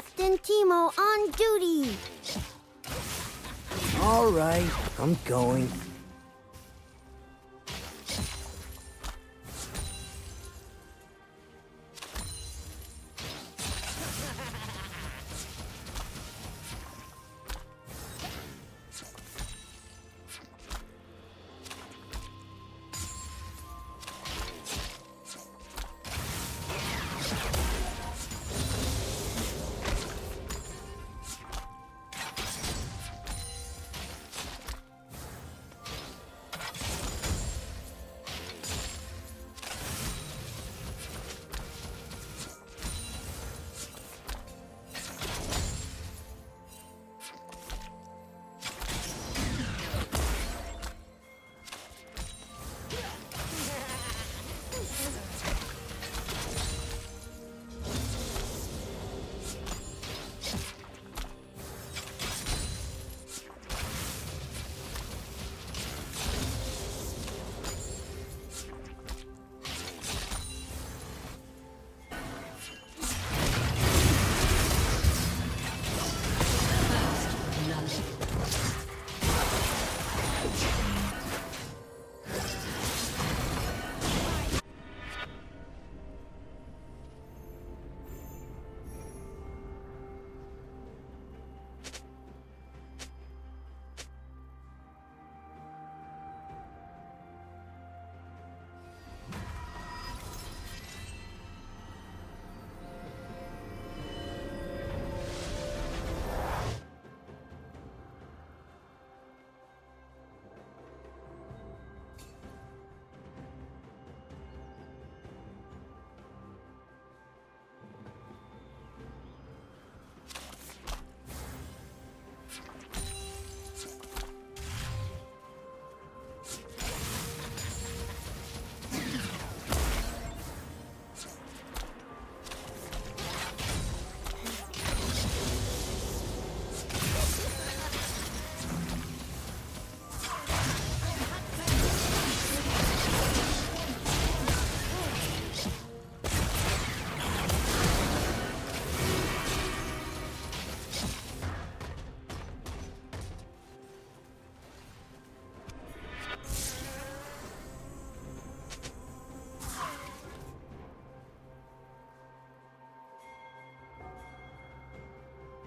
Captain Teemo on duty. All right, I'm going.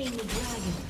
Slain the dragon.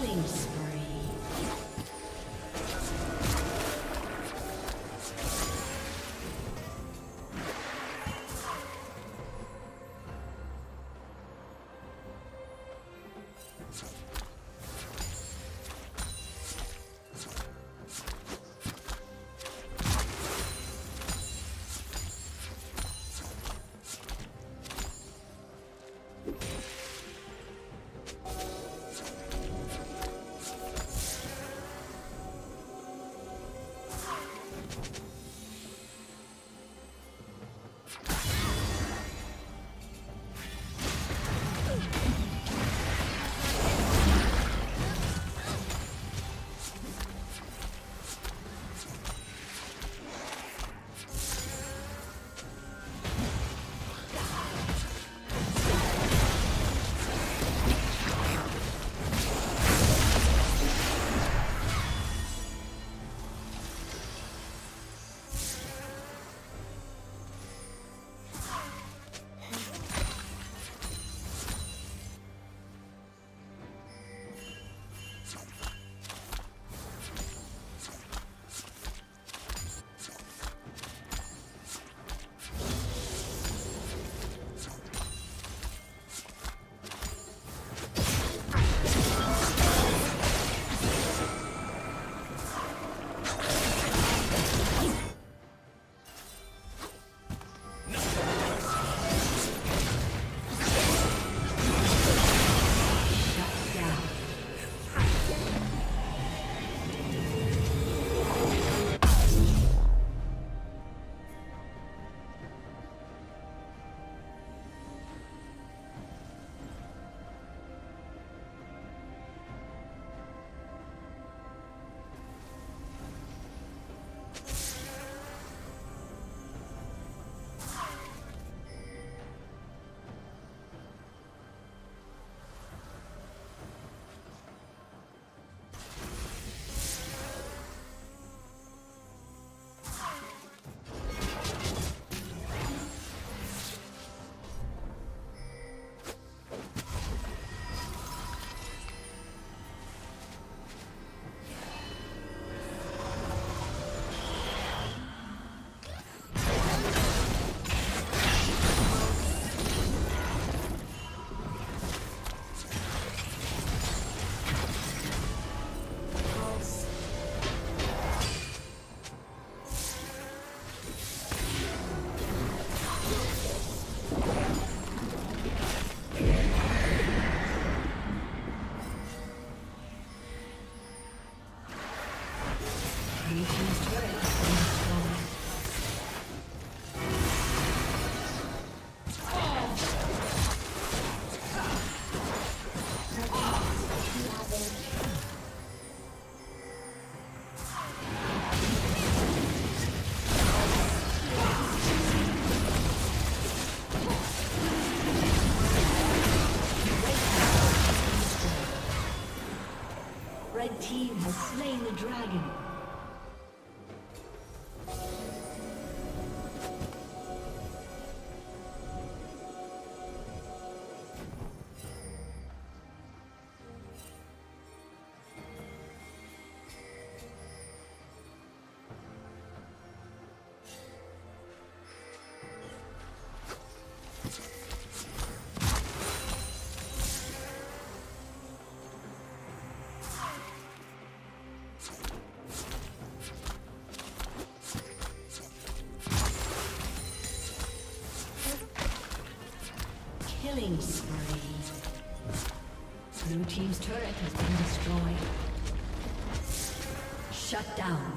Killing spree. Killing spree. Blue Team's turret has been destroyed. Shut down.